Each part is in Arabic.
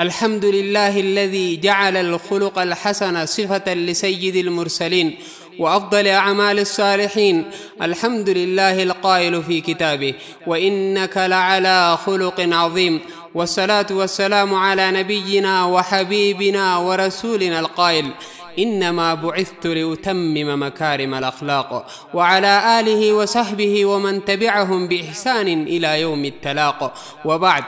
الحمد لله الذي جعل الخلق الحسن صفة لسيد المرسلين وأفضل أعمال الصالحين. الحمد لله القائل في كتابه وإنك لعلى خلق عظيم. والصلاة والسلام على نبينا وحبيبنا ورسولنا القائل إنما بعثت لأتمم مكارم الأخلاق وعلى آله وصحبه ومن تبعهم بإحسان إلى يوم التلاق. وبعد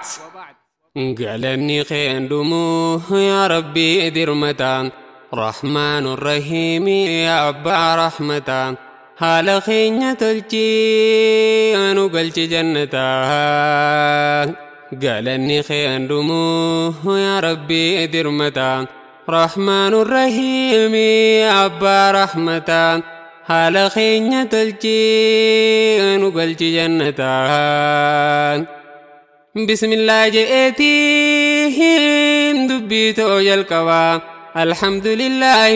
قالني خين دموه يا ربي درمتان. رحمن الرحيم يا أبا رحمتان. حال خين تلجي أنو قلت جنتان. قالني خين دموه يا ربي درمتان. رحمن الرحيم يا أبا رحمتان. حال خين تلجي أنو قلت جنتان. بسم الله جئتي دبيتو يلقوا الحمد لله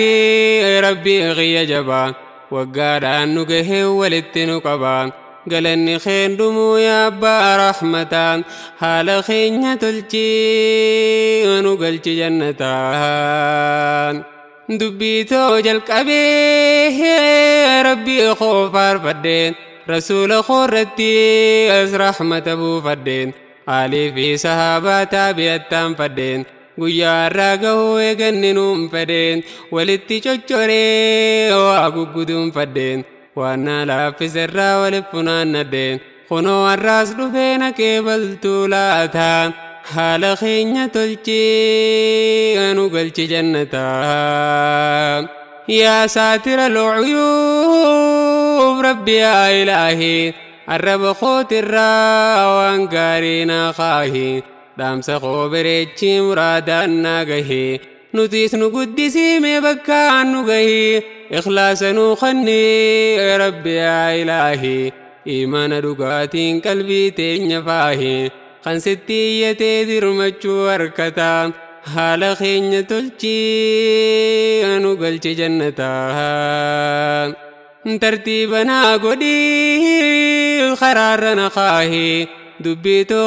ربي غي جبا وقال أنو قه ولتنو قبا قالني خين دمو يا أبا رحمتان حال خين تلجي أنو قلت جنتان دبيتو جلقبي ربي خوفار فدين رسول خورتي أز رحمة أبو فدين علي في صحابة تابعتان فدين guyyaa irraa gahuu eeganni nuun fedheen walitti coccoree waa gugguduun fadheen waan na laaffisirraa walitti funaannadheen kunoo har'aas dhufee naqee baltuu laataa haala keenya tolchee anu galchi jannataa yaa saatira locuyuuf rabbi yaa ilaahii arraba kootirraa waan gaarii naa kaahii dhaamsa koo bareechii muraadaan naa gahee nutis nu guddisiime bakkaan nu gahee ikhlaasa nuu kannee rabbi yaa ilaahii imaana dhugaatiin qalbii teenya faahee kan sitti iyyatee dirmachuu harkataa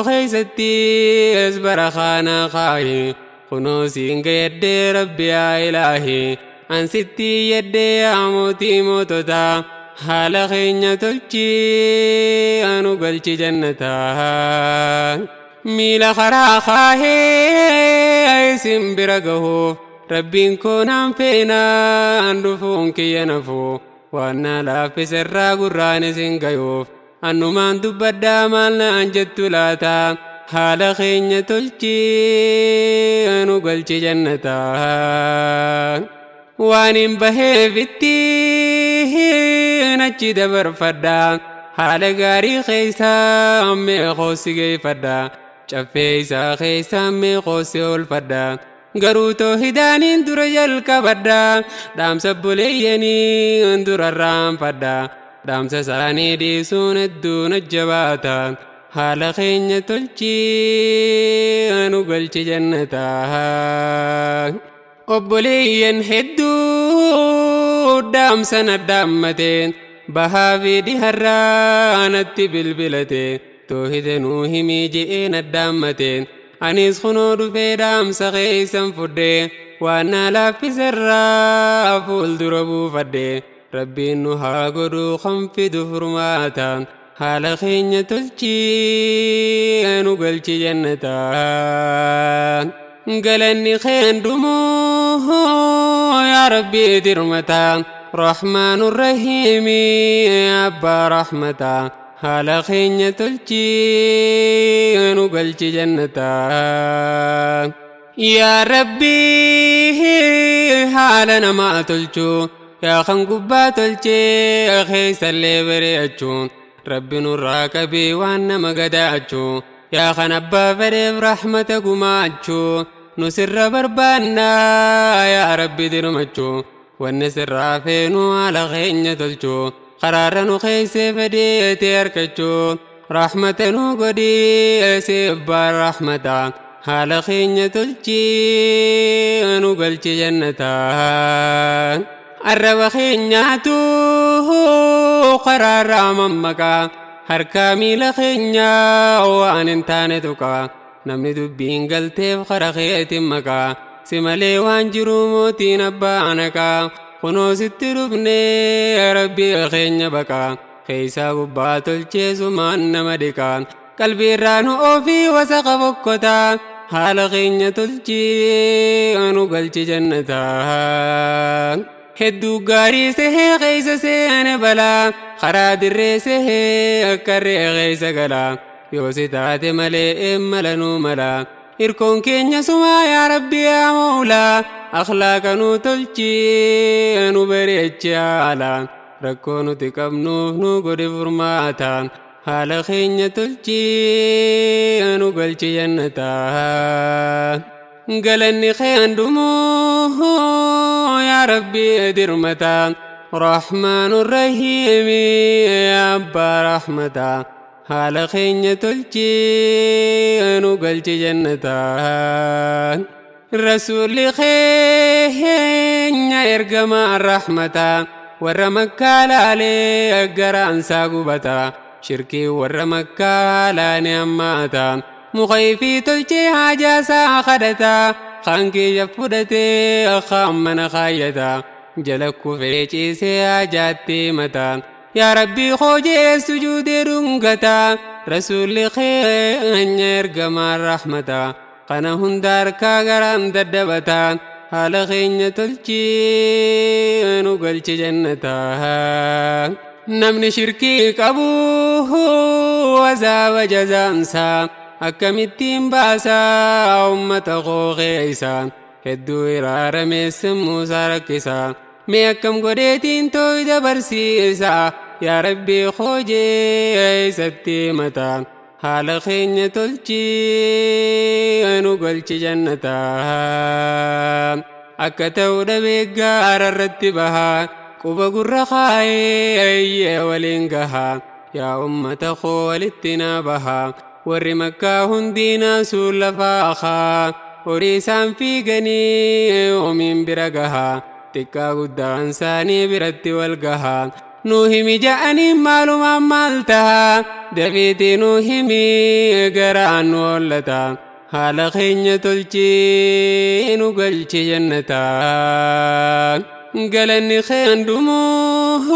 keeysatti as bara kaanaa kaahee kunoo siin gayaddee rabbi yaa ilaahee an sitti yaddee yaa mootii moototaa haala keenya tolchii anu galchi jannataa miila karaa kaahee isin bira gahuuf rabbiin koo naan feenaa an dhufuun kiyya nafuu waan waannaa laaffiserraa gurraan isin gayuuf annumaan dubbaddaa maal na'an jettu laata. Haala keenya tolchii nu galchi jannata. Waan hin baheefitti nachi dabarfadha haala gaarii keessaa meeqoosi geeffadha caffee isaa keessaa meeqoosi olfadha. Garuu toohidaaniin dura jalqabadhaa dhaamsa buleeyyanii dura raanfadhaa dhaamsa isaanii dhiisuun hedduun ajjabaata haala keenya tolchii anu galchi jannataa obboleeyyan hedduu dhaamsa na dhaammateen bahaa fi dhiharraa natti bilbilate toohide nuu himii je'ee na dhaammateen anis kunoo dhufee dhaamsa keeysan fudhee waan na laaffisarraa fuuldura buufadhee rabbiin nu haa godhuu kan fidu furmaataan haala keenya tolchii nu galchi jannataa galanni keen dhumuu yaa rabbii dirmataa rahmaanu rahiimi abbaa rahmataa haala keenya tolchii nu galchi jannataa yaa rabbii haala namaa tolchuu yaa kan gubbaa tolchee keeysallee bareechuu rabbi nurraa qabee waan nama gadaachuu yaa kan abbaa fedheef rahmata gumaachuu nu sirra barbaannaa yaa rabbi dirmachuu wanni sirraa feenuu haala keenya tolchuu karaarra nu keeysee fedheetee harkachuu rahmata nu godhii seebbaa rahmata. Haala keenya tolchii nu galchi jannataa arraba keenyaatu karaarraa mammaqaa harkaa miila keenyaa waan hin taane tuqaa namni dubbiin galteef kara keetin maqaa si malee waan jiru mootiin abbaa anaqaa kunoo sitti dhufnee rabbii keenya baqaa keeysaa gubbaa tolcheesumaan nama dhiqaa qalbiirraa nu ofii wasaqa fokkotaa haala keenya tolchii nu galchi jannataa hedduu gaarii sehee keeysa seene balaa karaa dirree sehee akka re'ee keeysa galaa yoo si taate malee eemmala nuu malaa إركون كينيا سما يا ربي يا مولا أخلاق نو تلشي أنو بريتشي على ركون تكبنو نو قري فرماتا حال خينيا تلشي أنو قلشي ينتا قلني خيان دمو يا ربي درمتا رحمن الرحيم يا أبا رحمتا haala keenya tolchii nu galchi jannataa rasuulli keenya ergamaa rahmataa warra makkaa laalee garaansaa gubataa shirkii warra makkaa laane hammaata mukaifii tolchee haajaasaa kadhataa kan kiyya fudhatee kan mana kaayyata jala kufee ciisee haajaatti mataa yaa rabbii hoojee sujuudee dhungataa rasuulli keenya ergamaa rahmataa kana hunda harkaa garaan daddabataa haala keenya tolchii nu galchi jannataa namni shirkii qabu wazaaba jazaansaa akkamittiin baasaa ummata qooqeeysaa hedduu iraaramee sammuusaa rakkisaa mee akkam godheetiin يا ربي خوجي يا ستي متى؟ حال خين تلجي أنو قلت جنتا. أكا تود بيقا أررت كوبا قر خاي ولينقها يا أمة خو خول التنابها وري مكة هندينا سول فاخا. وريسان في قني ومين برقها. تكا قد ساني برتي والقها. نوهمي جاءني معلوم مالتها دفيتي نوهمي قران ولتا حال خينة تلچي نقلچي جنتا. قلني خين دموه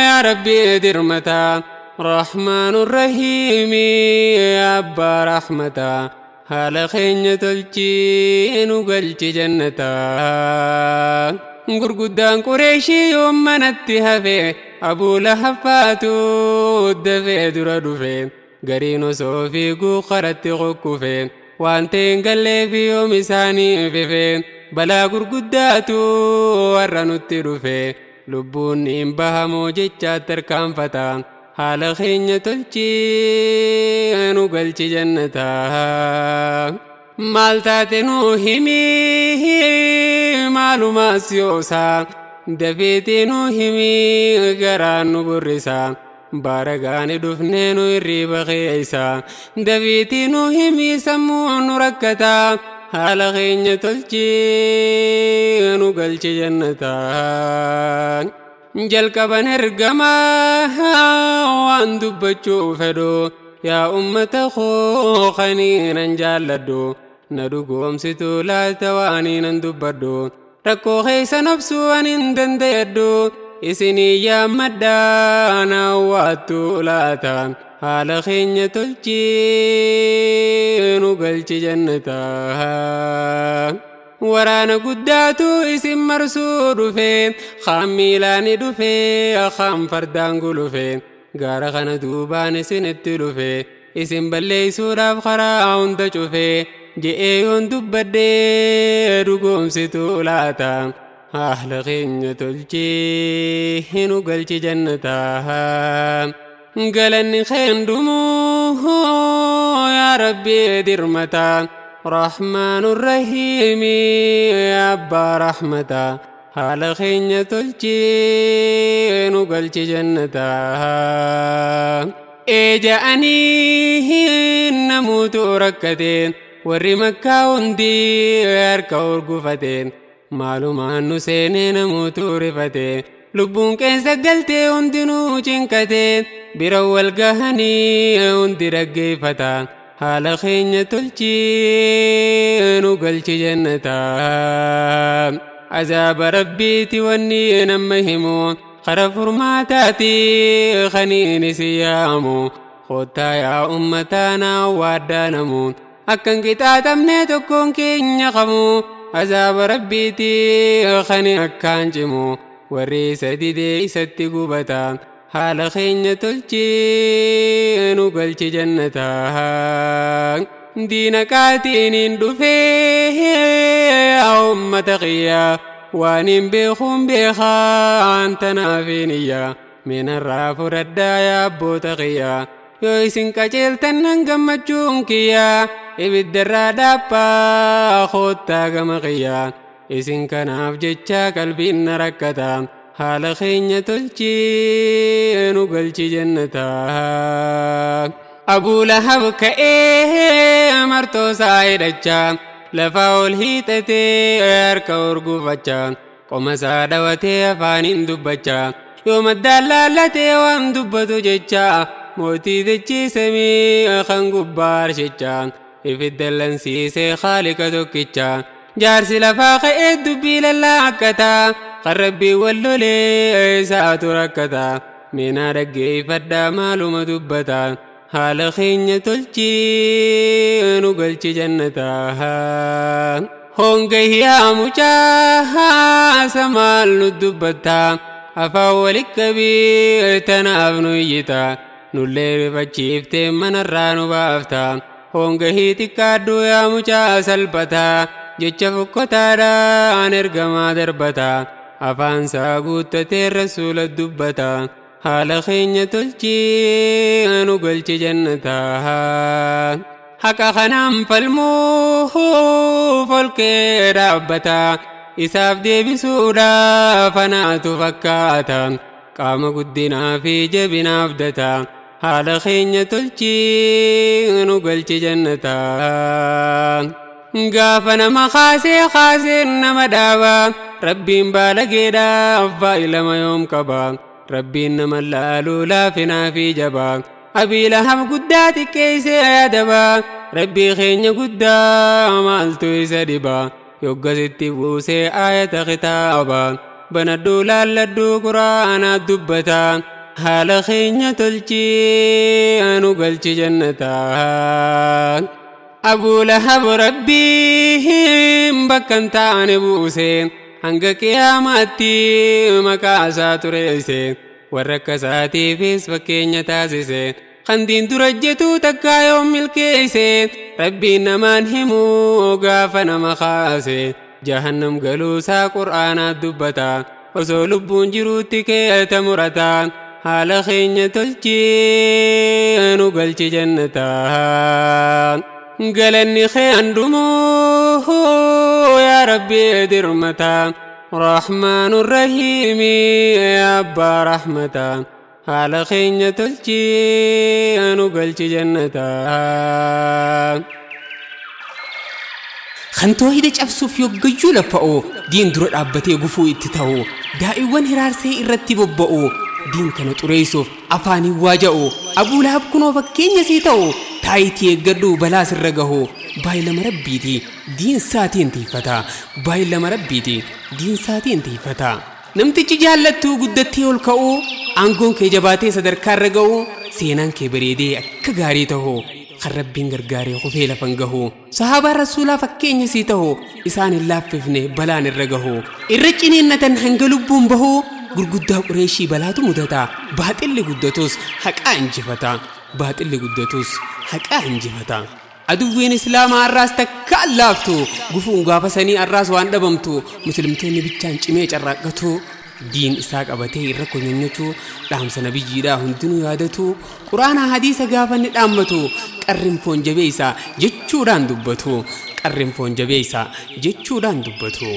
يا ربي درمتا. رحمن الرحيم يا أبا رحمتا. حال خينة تلچي نقلچي جنتا. Gurguddaan qureeshii yoommanatti hafee abuu lahaffaatu dafee dura dhufe gariin osoo fiiguu karatti qokkufee waan ta'een galleefi yoom isaanii fifee balaa gurguddaatu warra nutti dhufe lubbuun hin bahamoo jechaatti harkaanfata haala keenya tolchii nu galchi jannataa maal taate nu himii maalumaas yoosa dafeetee nu himii garaan nu burrisa baaragaane dhufnee nu irriiba keeysa dafeetee nu himii sammuu nu rakkata haala keenya tolchee nu galche jannataan jalqaban ergamaa waan dubbachuu fedhoo yaa ummata koo kanii nan. Na dhugoomsitu laata waaniinan dubbadhu rakkoo keeysan obsuu anin dandayadhu isinii yaammadhaa na waattu laataan haala keenya tolchii nu galchi jannataa waraana guddaatu isin marsuu dhufe. Kaan miilaani dhufe. Kaan fardaan gulufe. Gaara kana duubaan isinitti dhufe. Isin balleeysuudhaaf karaa hunda cufe جئون دبدي رغم ستولاتا أهل خين تلجي نو قلت جنتا. قلن خين دموه يا ربي درمتا. رحمن الرحيم يا أبا رحمتا. أهل خين تلجي نو قلت جنتا إيه إجاني نموت ركتين. Warri makkaa hundi harka urgufateen maalumaan nu seenee namuutu rifatee lubbuun keessa galtee hundinuu cinqateen bira wal gahanii hundi dhaggeeffataan haala keenya tolchii nu galchi jannataa azaaba rabbiiti wanni nama himu kara furmaataati kaniin isi yaamu kottaa yaa ummataanaa waaddaanamu أكن كتاتا من تكون كين يخمو. عذاب ربيتي خني أكن جمو. وري سديدي ستي قبتا حال خين تلجي نقلش جنتا. دين كاتين دفيه أو متقيا وانين بخم بخا أنت من الراف ردا يا أبو تقيا يويسن كجلتن نغم جونكيا ibiddarraa dhaabbaa koottaa gama qiyyaa isin kanaaf jecha qalbiin na rakkata haala keenya tolchii nu galchi jannataa abuu lahab ka'ee martoosaa hidhachaa lafaa ol hiixatee harka urgufachaa qomasaa dhawatee afaaniin dubbachaa yoo maddaan laallatee waan dubbatu jechaa mootii dachiisamii kan gubbaa arshichaa ifidda lansiisee khaalika tokkichaa jaarsi lafaa ka'ee dubbii lallaakkataa kan rabbii wallolee isaatu rakkataa meenaa dhaggeeffadhaa maaluma dubbataa haala keenya tolchii nu galchi jannataa honga hiyaa mucaa samaal nu dubbataa afaan walit qabii tanaaf nu iyyitaa nullee rifachiiftee manarraa nu baaftaa honga hii xiqqaaddu yaa mucaa salphataa jecha fokkotaadhaan ergamaa darbataa afaansaa guuttatee rasuula dubbataa haala keenya tolchii nu galchi jannataa haqa kanaan falmuu folkee dhaabbataa isaaf deebisuudhaaf anaatu fakkaata qaama guddinaa fi jabinaaf dataa haala keenya tolchii nu galchi jannataa gaafa nama kaasee kaaseen nama dhaabaa rabbiin baalageedhaaf baay'ilama yoom qabaa rabbiin nama laaluu laafinaa fi jabaa abii lahab guddaa xiqqeessee adabaa rabbii keenya guddaa maaltu isa dhibaa yoggasitti buusee aayata kitaabaa banadhuu laalladhuu quraanaa dubbataa haala keenya tolchii nu galchi jannataa abuu lahab rabbiin bakkan taane buusee hanga qiyaamaatti maqaa isaa tureesse warra akka isaatiifis fakkeenya taasise kandiin dura jetuu takkaa yoo milkeesse rabbiin namaan himuu gaafa nama kaase jahannam galuusaa qur'aanaa dubbata osoo lubbuun jiruutti keeta murata haala keenya tolchii nu galchi jannataa galanni kee handumuu yaa rabbi dirmataa رحمن الرحيم يا أبا رحمة haala keenya tolchii nu galchi jannataa. Kan toohida cabsuuf yoggayyuu laffa'oo diin dura dhaabbatee gufuu itti ta'u daa'imman hiraarsee irratti bobba'u diin kana xureessuuf afaaniin waaja'u abuu lahab kunoo fakkeenya sii ta'u taayitii eeggadhu balaa sirra gahu baay'ilama rabbiiti diin saatiin tiifata. Baay'ilama rabbiiti diin saatiin tiifata. Namtichi jaallattuu guddattee ol ka'uu aangoon kee jabaatee sadarkaa irra ga'u seenaan kee bareedee akka gaarii ta'u kan rabbiin gargaaree kufee lafan gahu sahaabaa rasuulaa fakkeenya sii ta'u isaan hin laaffifne balaan irra gahu irra ciniinnatan hanga lubbuun bahu gurguddaa qureeshii balaatu mudata baaxilli guddatus haqaa injifata baaxilli guddatus haqaa injifata. aduwwiin islaamaa arraas takka allaaftu gufuun gaafa sanii arraas waan dhabamtu muslimtoonni bichaan cimee carraaqqatu diin isaa qabatee irra konyonyatu dhaamsa nabiyyiidhaa hundinuu yaadatu quraanaa hadiisa gaafa inni dhaammatu qarrin foon jabeeysa jechuudhaan dubbatu qarrin foon jabeeysa jechuudhaan dubbatu.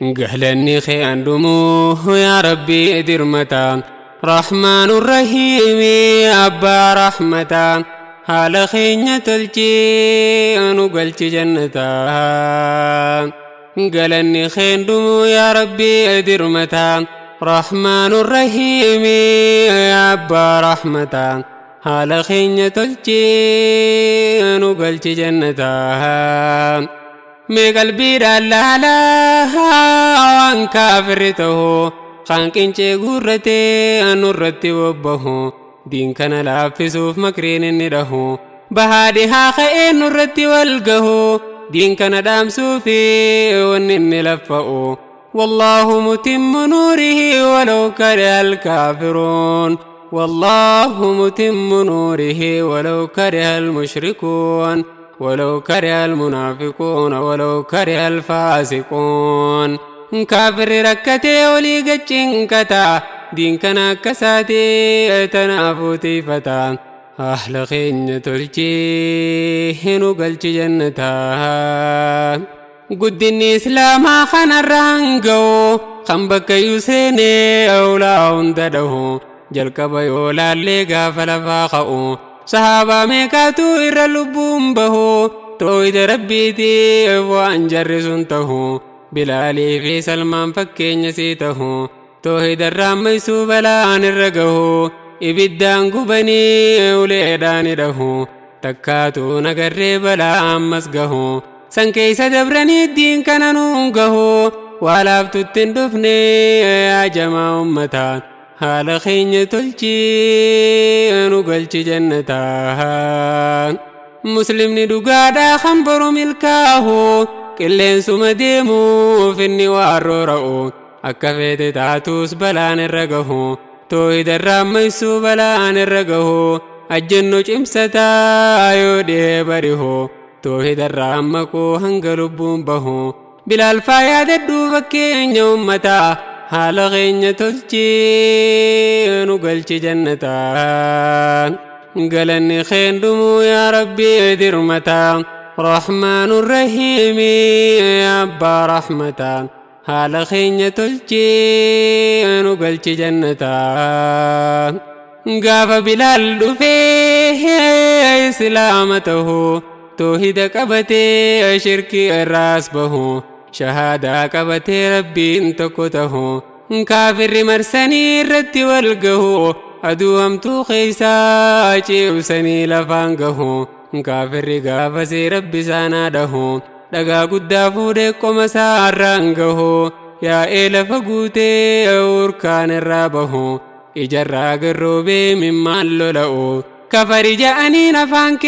قهلني خيان دموه يا ربي درمتا رحمن الرحيم يا أبا رحمتا حال خينة تلتي أنو قلت جنتا قلني خين دمو يا ربي أدرمتا رحمن الرحيم يا أبا رحمتا حال خينة تلجي أنو قلت جنتا ميغل بيرا لا لا وان كافرته خان كنچه غورته انورته وبهو. دين كان لا سوف مكرين نيدهو بهادي ها خي نورتي والغهو دين كان دام سوفي ون نلفو والله متم نوره ولو كره الكافرون والله متم نوره ولو كره المشركون ولو كره المنافقون ولو كره الفاسقون. كافر ركتي ولي قچنكتا دين كان كساتي تنافوتي فتا. أهل خين تلجي هنو قلت جنتا. قدني إسلاما خان الرانقو خم بك يسيني أولا jalqaba yoo laallee gaafa lafaa ka'u sahaabaa meeqaatu irra lubbuun bahu tooyita rabbiitiif waan jarri sun tahu bilaalii fi salmaan fakkeenya sii tahu toohida raammaysuu balaan irra gahu ibiddaan gubanii uleedhaan hidhahu takkaatu nagarree balaa ammas gahu san keeysa dabranii diin kana nuun gahu waa laaftuttiin dhufne ajamaa ummataan haala keenya tolchii nu galchi jannataa muslimni dhugaadhaa kan boru milkaahu qilleensuma deemuuf inni waan roora'u akka feete taatus balaan irra gahu toohida raammaysuu balaan irra gahu ajjenno cimsataa yoo dhihee barihu toohida raammaquu hanga lubbuun bahu bilaalfaa yaadadhuu fakkeenya ummataa haala keenya tolchii nu galchi jannataa galanni keen dhumuu yaa rabbii dirmataa rahmaanu rahiimi abbaa rahmataa haala keenya tolchii nu galchi jannataa gaafa bilaal dhufee islaama tahu toohida qabatee shirkii irraas bahu shahaadaa qabatee rabbiin tokko tahu kaafirri marsanii irratti wal gahu aduu hamtuu keeysaa ciibsanii lafaan gahu kaafirri gaafasii rabbi isaanaa dhahu dhagaa guddaa fuudhee qoma isaarraan gahu yaa'ee lafa guutee urkaan irraa bahu ijarraa garroobee mimmaan lola'u kafari ja'aniin afaan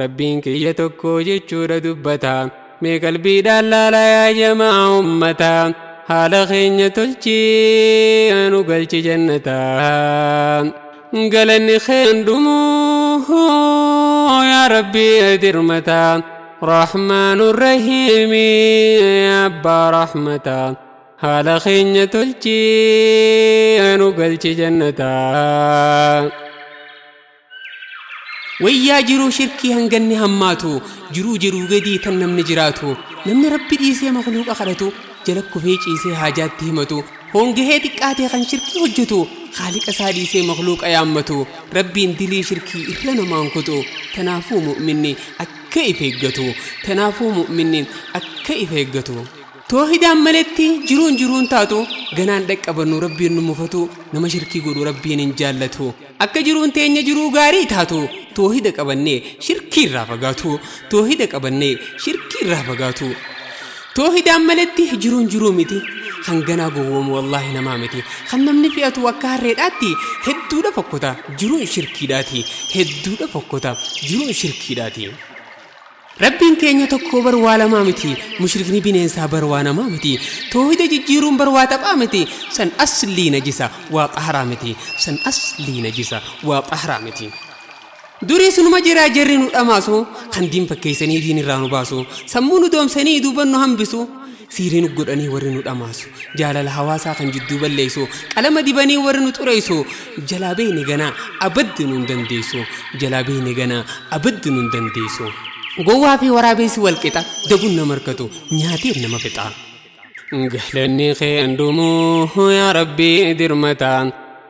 rabbiin kiyya tokko jechuudha dubbata mee qalbiidhaan laala yaa jamaa ummataa haala keenya tolchii nu galchi jannataa galanni keen dhumuu yaa rabbii dirmataa rahmaanu rahiimi abbaa rahmataa haala keenya tolchii nu galchi jannataa wayyaa jiruu shirkii hanganni hammaatu jiruu jiruu gadii tan namni jiraatu namni rabbi dhiisee makluuqa kadhatu jala kufee ciisee haajaatti himatu hongahee xiqqaatee kan shirkii hojjetu haaliqa isaa dhiisee makluuqa yaammatu rabbiin dilii shirkii irra namaan kutu. Tanaafuu mu'minni akka if eeggatu tanaafuu mu'minni akka if eeggatu. Toohidaan maletti jiruun jiruun taatu ganaan dhaqqabannu rabbiin nu mufatu nama shirkii godhu rabbiin hin jaallatu. Akka jiruun teenya jiruu gaarii taatu toohida qabannee shirkii irraa fagaatu toohida qabannee shirkii irraa fagaatu toohidaan maletti jiruun jiruu miti kan ganaa gowwoomu wallaahi namaa miti kan namni fe'atu akka harreedhaatti hedduudha fokkota jiruun shirkiidhaati hedduudha fokkota jiruun shirkiidhaati. Rabbiin keenya tokko bar waa lamaa miti mushrikni bineensaa bar waa namaa miti toohida jijjiiruun bar waa taphaa miti san aslii najisa waa xaharaa miti san aslii najisa waa xaharaa miti. Durii sunuma jiraa jarri nu dhamaasu kan diin fakkeessanii diin irraa nu baasu sammuu nu doomsanii duuban nu hambisu siirii nu godhanii warri nu dhamaasu jaalala hawaasaa kan jidduu balleessu qalama dibanii warri nu xureessu jalaa beeyne ganaa abaddi nu hin dandeessu jalaa beeyne ganaa abaddi nu hin dandeessu. gowwaa fi waraabessi walqixa daguun nama harkatu nyaateen nama fixa. galanni keen dhumuu yaa rabbii dirmataan.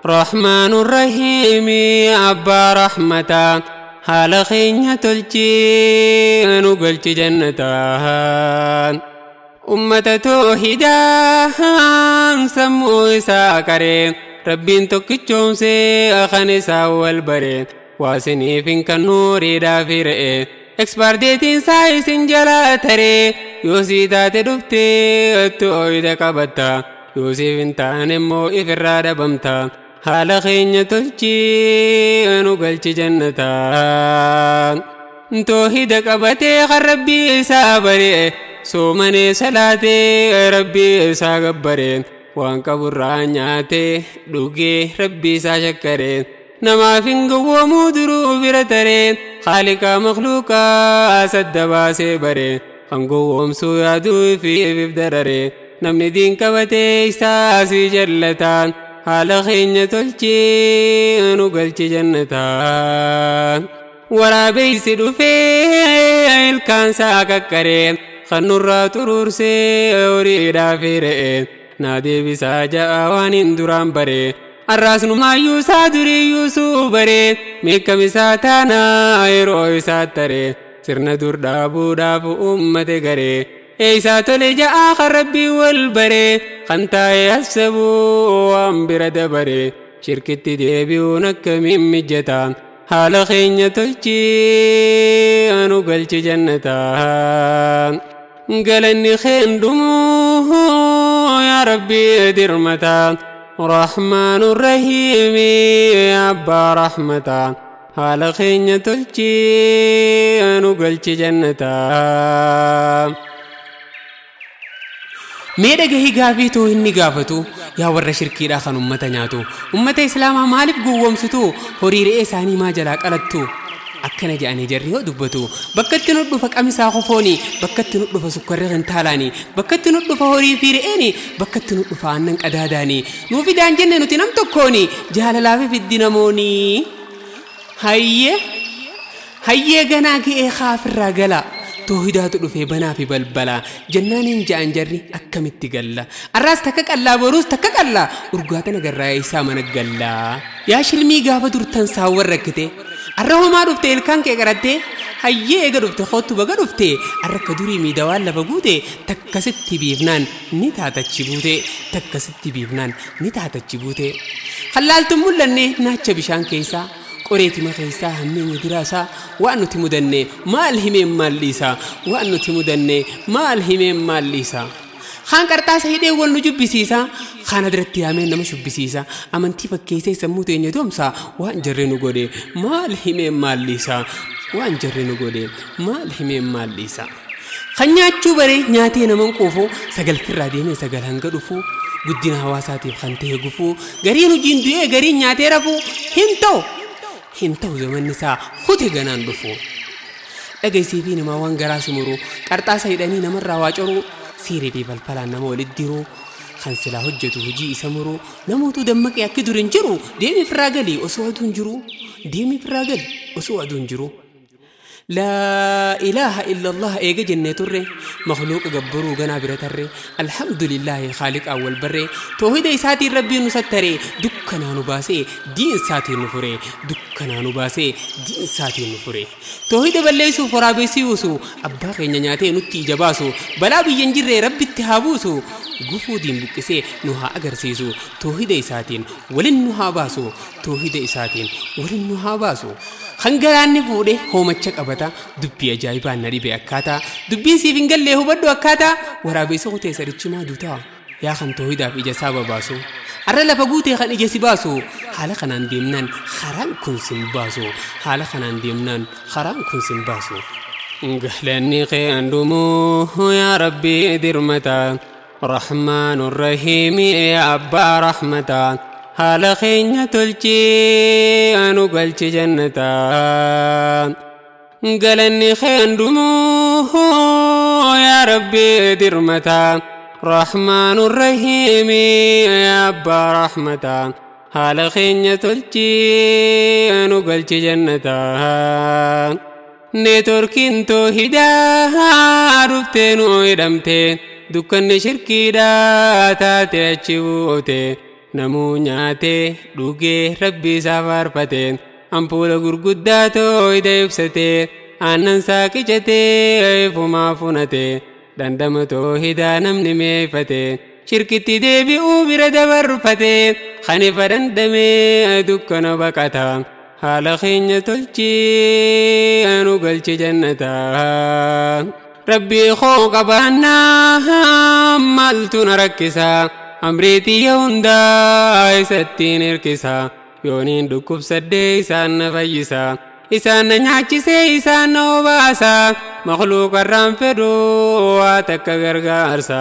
رحمن الرحيم أبا رحمتا. هل خينة الجين قلت جنتا أمة توحدا سمو ساكرين ربي انتك الشمس أخني ساو البرين واسني فينك النور دافي رئين اكسبر ديتين ساي سنجلا تري. يوسي تاتي دفتي التو اويدك بطا يوسي فينتان امو افراد بمتا. Haala keenya tolchii nu galchi jannataa toohida qabatee kan rabbii isaa baree soomanee salaatee rabbii isaa gabbaree waan qaburraa nyaatee dhugee rabbii isaa shakkaree namaaf hin gowwoomuu duruu bira taree haaliqaa makluuqaa sadda baasee baree kan gowwoomsuu yaaduu fi dararee namni diin qabatee isaa asii jallataan haala keenya tolchee nu galche jannataa waraabeysi dhufee ilkaansaa qaqqaree kan nurraa xuruursee horiidhaa fi re'ee naa deebisaa ja'a waan hin duraan baree arraas numaayyuu isaa duriiyyuu suu baree meekkam isaa taanaa yeroo isaa taree sirna dur dhaabuudhaaf ummate garee eeysaa tole ja'aa kan rabbii wal baree أنت يا يحسبو أم برد بري شركة ديبيونك من مجتان حال خينة تشي أنو قلت جنتان قلني خين دموه يا ربي درمتان رحمن الرحيم يا أبا رحمتان حال خينة تشي أنو قلت جنتان mee dhagahii gaafii too inni gaafatu yaa warra shirkiidhaa kan ummata nyaatu. Ummata islaamaa maaliif gowwoomsitu? Horii re'ee isaanii maa jalaa qalattu? Akkana jedhanii jarri yoo dubbatu bakka itti nu dhufa qamisaa kofooni bakka itti nu dhufa sukkarri kintaalaani bakka itti nu dhufa horii fi re'eeni bakka itti nu dhufa aannan qadaadaani. Nuu fidaan jenne nuti nam tokkooni jaalalaa fi fiddi namooni. Hayyee hayyee ganaa ga'ee kaafirraa gala toohidaatu dhufee banaa fi balbala jannaaniin ja'an jarri akkamitti galla? Arraas takka qallaa boruus takka qallaa. Urgaata nagarraa isaa mana gallaa yaa shilmii gaafa durtan saawwan rakkite arra homaa dhufte ilkaan kee qarattee? Hayyee eega dhufte kootu baga dhufte? Arra akka durii miidawaan lafa guute takkasitti biifnaan ni taatachi buute takkasitti biifnaan ni taatachi buute hallaaltuun mul'anne naacha bishaan keessaa qoreetima keessaa hammeenya diraasaa waan nuti mudanne maal himeen maalliisaa waan nuti mudanne maal himeen maalliisaa kaan qarxaasa hidhee wal nu jubbisiisa? Kaan adiratti yaamee nama shubbisiisa? Amantii fakkeessee sammuu teenya doomsaa waan jarri nu godhe maal himeen maalliisaa waan jarri nu godhe maal himeen maalliisaa kan nyaachuu baree nyaatee naman quufu sagalfirraa deemee sagal hanga dhufu guddina hawaasaatiif kan ta'e gufuu gariin hojiin du'ee gariin nyaatee rafuu hin ta'u hin ta'u zamanni isaa hute ganaan dhufu dhagaysii fi namaa waan garaa simuru qarxaasa hidhanii namarraa waacoruu siirii fi balfalaan nama walitti diruu kan silaa hojjetu hojii isa muruu namootu dammaqee akki dur hin jiru deemii firraa galii osoo aduun jiru deemii firraa gali osoo aduun jiru laa ilaaha illallah eega jennee turre makluuqa gabbaruu ganaa bira tarre alhamdulillahi khaaliqaan wal barree toohida isaatiin rabbiin nu sattare dukkanaa nu baasee diin isaatiin nu fure dukkanaa nu baasee diin isaatiin nu fure toohida balleessuuf waraabessii uusu abbaa keenya nyaatee nutti ija baasu balaa biyyan jirree rabbitti haa buusu gufuutiin buqqisee nu haa agarsiisu toohida isaatiin walin nu haa baasu toohida isaatiin walin nu haa baasu hangaraanni fuudhee hoomacha qabata. Dubbii ajaa'ibaan na dhibee akkaataa. Dubbii siif hin gallee hubadhu akkaataa. Waraabessa kutee sadichi maaduu ta'a. Yaa kan toohidaaf ija isaa babaasu har'a lafa guutee kan ija si baasu haala kanaan deemnaan karaan kun sin baasu haala kanaan deemnaan karaan kun sin baasu. Gahlanni kee andumuu yaa rabbii dirmata. Rahmaanurrahiimi yaa abbaa rahmataa. Haala keenya tolchee anu galche jannataa galanni keendumuu yaa rabbi dirmataa rahmaanu rahiimi yaa abbaa rahmataa haala keenya tolchee anu galche jannataa neetworkiin toohidaa dhuftee nu hidhamtee dukkanni shirkiidhaa taate achi buute namuu nyaatee dhugee rabbii isaa faarfatee ampuula gurguddaa tooyida ibsatee aannan isaa qicatee ifumaa funatee dandama toohidaa namni meeffate shirkitti deebi'uu bira dabarfate kanifa dandamee dukkana baqata haala keenya tolchii nu galchi jannataa rabbii koo qabaannaa maaltu na rakkisaa amriitiyya hundaa isattiin hirkisa yooniin dhukkubsadhee isaan na fayyisa isaan na nyaachisee isaan na obaasa makluuqarraan fedhu waa takka gargaarsa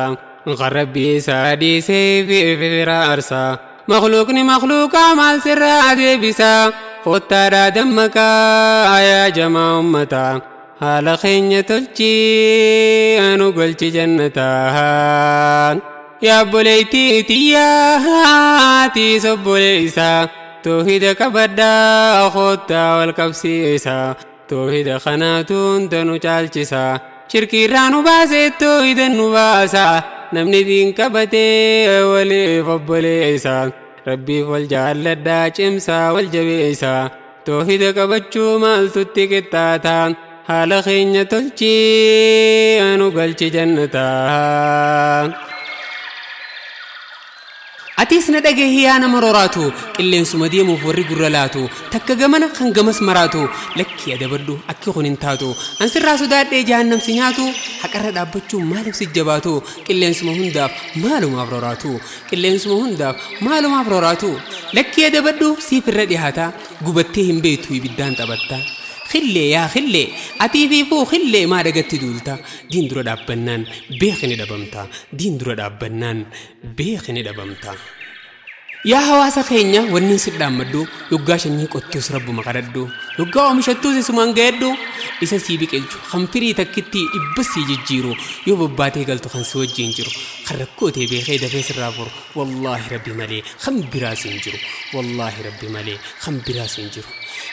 kan rabbii isaa dhiisee firaarsa makluuqni makluuqaa maal sirraa deebisa kottaadhaa dammaqaa yaa jamaa ummataa haala keenya tolchii nu galchi jannataa obboleettii tiyyaa obboleeysaa toohida qabadhaa kottaa wal qabsiisa toohida kanaatu hunda nu caalchisa shirkiirraa nu baasee toohida nu baasa namni diin qabatee waliif obboleeysa rabbiif wal jaalladhaa cimsaa wal jabeeysa toohida qabachuu maaltutti qixxaata haala keenya tolchii nu galchi jannataa Atiis na dhagahi yaa nama roraatu qilleensuma deemuuf warri gurra laatu takka gamana kan gamas maraatu lakkii adabadhu akki kun hin taatu ansirraa sodaadhee jahannamsi nyaatu haqarra dhaabbachuun maaliif si jabaatu qilleensuma hundaaf maalumaaf roraatu qilleensuma hundaaf maalumaaf roraatu lakkii adabadhu siif irra dhihaata gubattee hin beektu ibiddaan taphatta. Khillee yaa khillee atii fi fuu khillee maa dhagatti duulta diin dura dhaabbannaan beeki ni dhabamta diin dura dhaabbannaan beeki ni dhabamta. Yaa hawaasa keenya wanni si dhaammaddu yoggaa shanyii qottuus rabbuma kadhadhu yoggaa oomishattuus isumaan ga'edhu isa sii biqilchu kan firii takkitti dhibba sii jijjiiru yoo bobbaatee galtu kan si wajjin jiru kan rakkootee beekee dafee sirraa furu wallaahi rabbi malee kan biraa siin jiru wallaahi rabbi malee kan biraa siin jiru.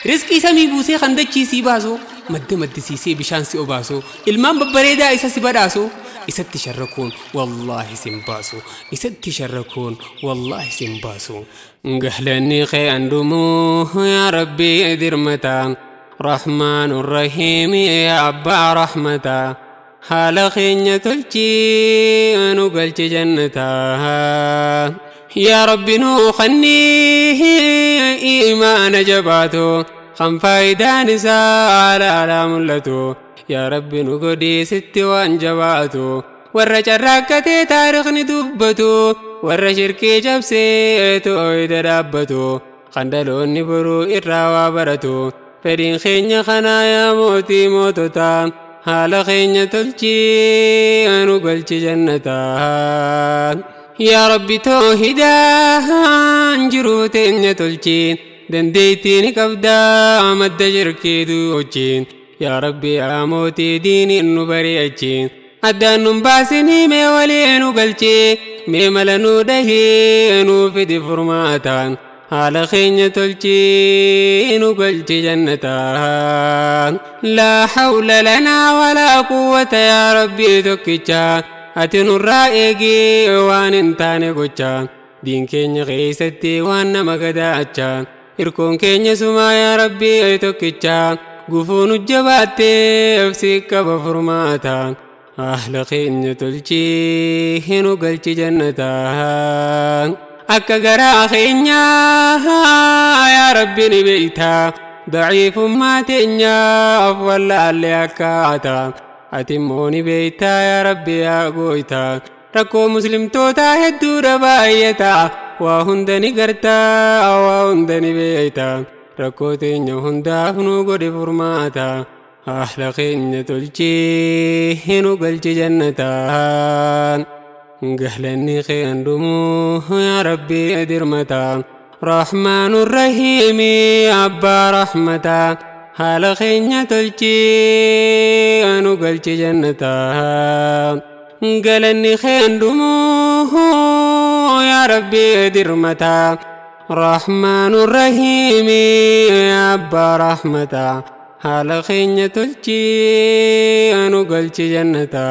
رزقي سامي بوسه خندق شيء سي بازو مد مد سي سي بشان سي اوباسو المام ببريدا ايسا سي باداسو اسد تشركون والله سنباسو اسد تشركون والله سنباسو انقحلني خي اندمو يا ربي درمتا رحمن الرحيم يا ابا رحمتا خالقين تلجي انو قلت جنتا يا رب نخنيه إيمان جباته خم فايدان ساء على عالم يا رب نوخدي ست وانجباته ورّا الركة تاريخ ندبته ورّا شركي جبسيته ويد رابته خندلون نبرو إرّا وابرته فرين خيني خنايا موتي موتتا حال خيني تلجي أنو قلت جنتا. يا ربي توهدا انجروتين تلچين دنديتين كبدا مد جركيدو اوچين يا ربي آموتي ديني نبري اچين ادان نباسني مي ولي انو قلچي مي ملنو دهي انو فدي فرماتان. على خين تلچين وقلچ جنتان. لا حول لنا ولا قوة يا ربي ذكيچان ati nurraa eegee waan hin taane gochaa. Diin keenya keessatti waan nama gadaachaa. Hirkoon keenya sumaa yaa rabbii tokkichaa gufuu nu jabaatteef si qaba furmaataan ahla keenya tolchii nu galchi jannataan akka garaa keenyaa yaa rabbi ni beeytaa daciifummaa teenyaaf wallaallee akkaataa ati immoo ni beeytaa yaa rabbi yaa gooyta rakkoo muslimtootaa hedduudha baay'ata waa hunda ni garta waa hunda ni beeyta rakkoo teenya hundaaf nu godhe furmaata ahla keenya tolchee nu galche jannataan gahlanni kee hundumuu yaa rabbi dirmata rahmaanu rahiimi abbaa rahmataa حال خينيا تلچي أنو قلچي جنتا قلني خين دموه يا ربي درمتا رحمن الرحيم أبا رحمتا حال خينيا تلچي أنو قلچي جنتا